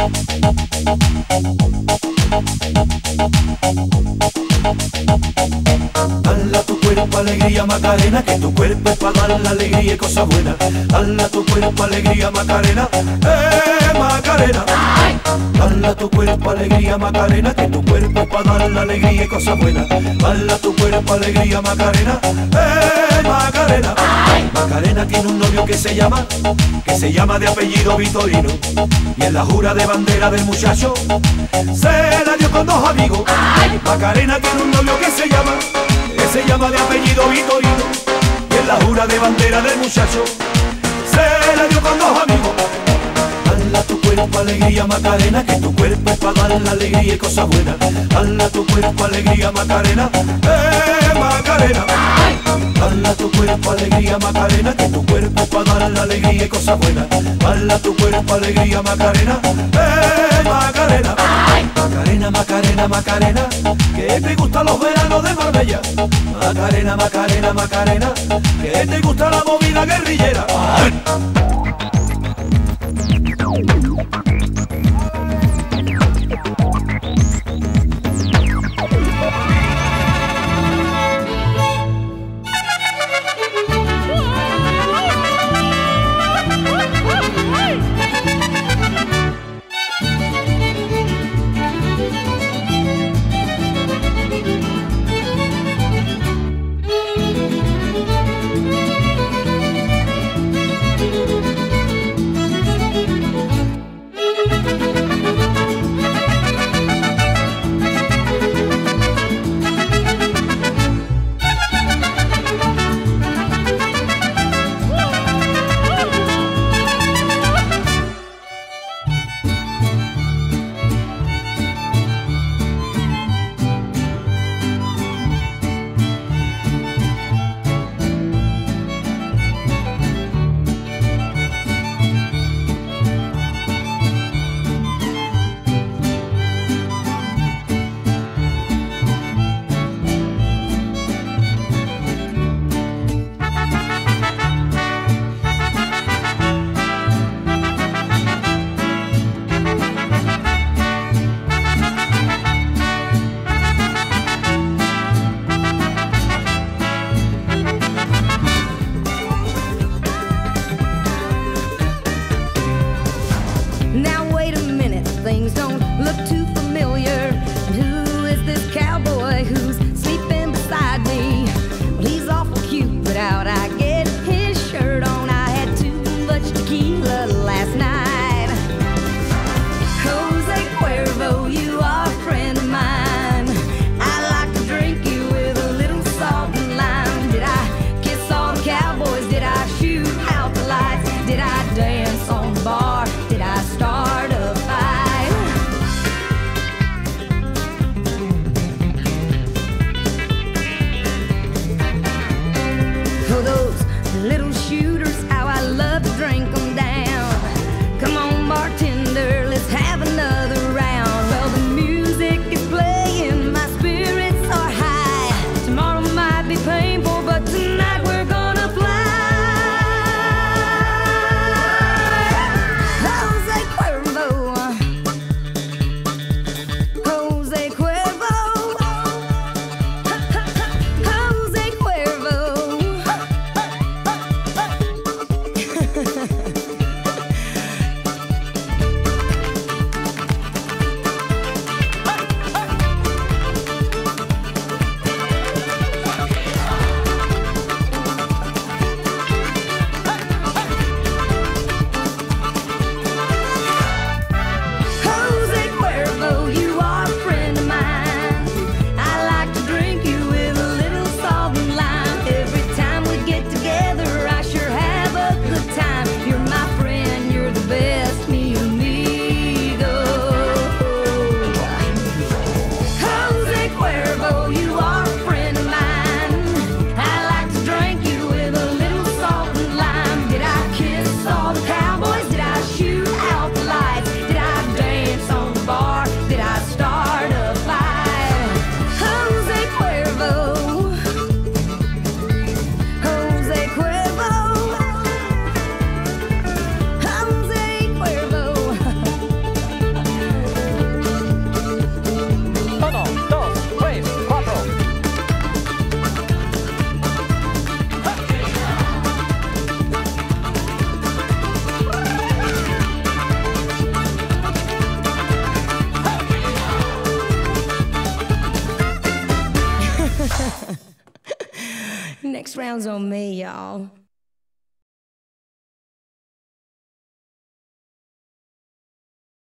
Dala tu cuerpo alegría Macarena, que tu cuerpo para dar la alegría y cosas buenas. Dala tu cuerpo alegría Macarena, eh Macarena. Dala tu cuerpo alegría Macarena, que tu cuerpo para dar la alegría y cosas buenas. Dala tu cuerpo alegría Macarena, eh Macarena. Macarena tiene un novio que se llama, que se llama de apellido Vitorino. Y en la jura de bandera del muchacho, se la dio con dos amigos. Macarena tiene un novio que se llama, se llama de apellido Vitorino. Y en la jura de bandera del muchacho, se la dio con dos amigos. Cuerpo alegría Macarena, que tu cuerpo es para dar la alegría y cosas buenas. Dala tu cuerpo alegría Macarena, eh Macarena. Dala tu cuerpo alegría Macarena, que tu cuerpo es para dar la alegría y cosas buenas. Dala tu cuerpo alegría Macarena, eh Macarena. Macarena, Macarena, Macarena, que te gustan los veranos de Marbella. Macarena, Macarena, Macarena, que te gusta la movida guerrillera. Música Next round's on me, y'all.